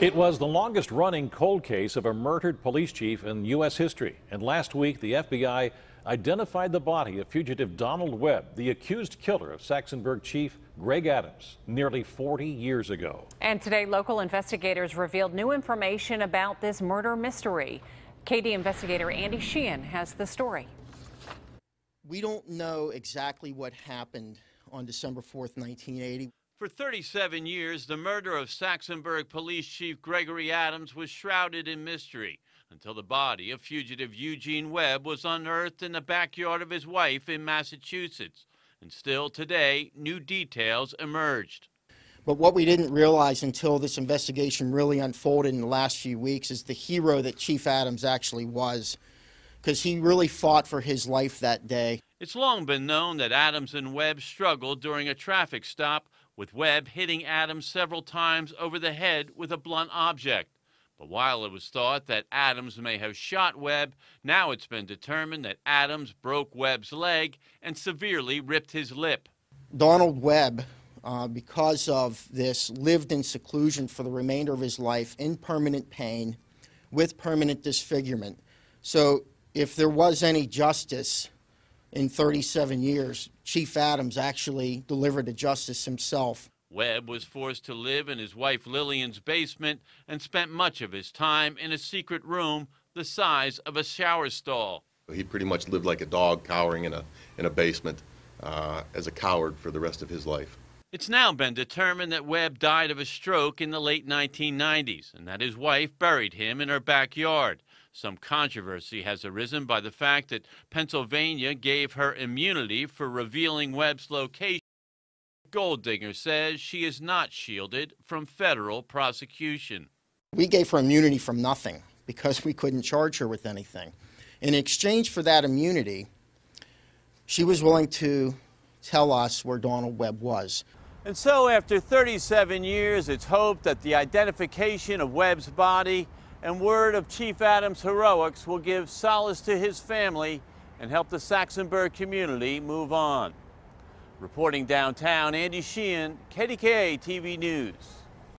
It was the longest running cold case of a murdered police chief in U.S. history. And last week, the FBI identified the body of fugitive Donald Webb, the accused killer of Saxonburg Chief Greg Adams, nearly 40 years ago. And today, local investigators revealed new information about this murder mystery. KD investigator Andy Sheehan has the story. We don't know exactly what happened on December 4th, 1980. For 37 years, the murder of Saxonburg Police Chief Gregory Adams was shrouded in mystery until the body of fugitive Eugene Webb was unearthed in the backyard of his wife in Massachusetts. And still today, new details emerged. But what we didn't realize until this investigation really unfolded in the last few weeks is the hero that Chief Adams actually was, because he really fought for his life that day. It's long been known that Adams and Webb struggled during a traffic stop with Webb hitting Adams several times over the head with a blunt object. But while it was thought that Adams may have shot Webb, now it's been determined that Adams broke Webb's leg and severely ripped his lip. Donald Webb, uh, because of this, lived in seclusion for the remainder of his life in permanent pain with permanent disfigurement. So if there was any justice, in 37 years, Chief Adams actually delivered the justice himself. Webb was forced to live in his wife Lillian's basement and spent much of his time in a secret room the size of a shower stall. He pretty much lived like a dog cowering in a, in a basement uh, as a coward for the rest of his life. It's now been determined that Webb died of a stroke in the late 1990s and that his wife buried him in her backyard. Some controversy has arisen by the fact that Pennsylvania gave her immunity for revealing Webb's location. Goldinger says she is not shielded from federal prosecution. We gave her immunity from nothing because we couldn't charge her with anything. In exchange for that immunity, she was willing to tell us where Donald Webb was. And so, after 37 years, it's hoped that the identification of Webb's body and word of Chief Adams' heroics will give solace to his family and help the Saxonburg community move on. Reporting downtown, Andy Sheehan, KDKA TV News.